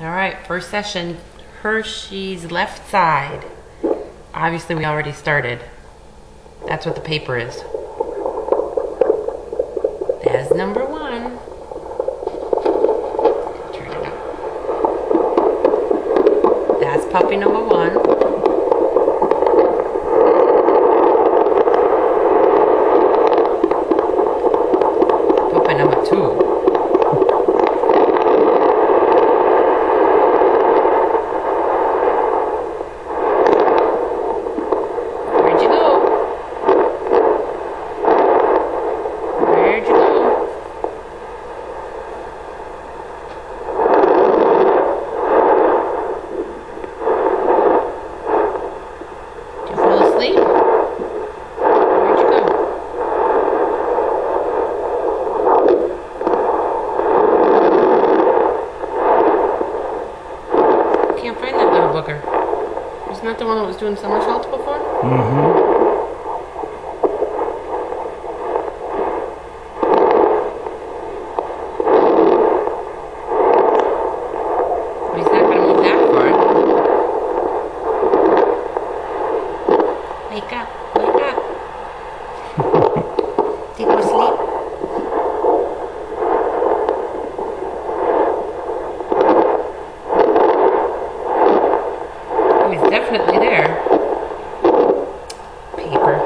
All right, first session, Hershey's left side. Obviously, we already started. That's what the paper is. That's number one. Turn it up. That's puppy number one. Puppy number two. Where'd you go? Where'd you go? Did you fall asleep? Where'd you go? Can't find that little booger. Isn't that the one that was doing somersaults before? He's not gonna move that far. Wake up, wake up. Did you sleep? Oh, he's definitely there. Paper.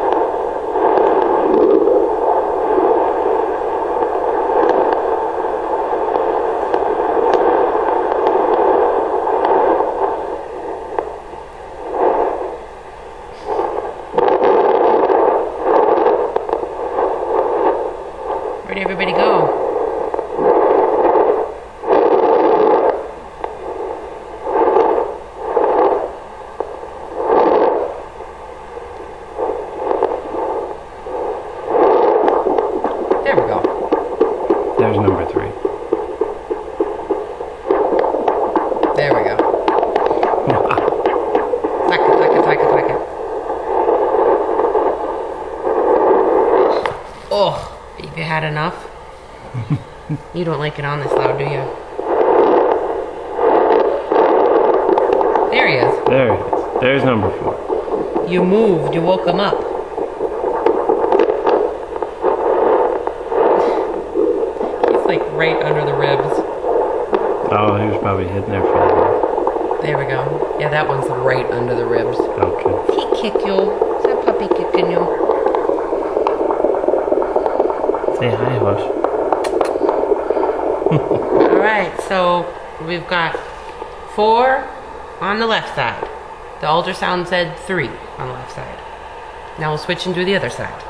Where'd everybody go? There we go. There's number three. There we go. Tuck it, tuck it, tuck it, tuck it. Oh, have you had enough? you don't like it on this loud, do you? There he is. There it is. There's number four. You moved. You woke him up. He's like right under the ribs. Oh, he was probably hidden there for a while. There we go. Yeah, that one's right under the ribs. Okay. He kick you. Is that puppy kicking you? Say hi, Hush. All right, so we've got four on the left side. The ultrasound said three on the left side. Now we'll switch and do the other side.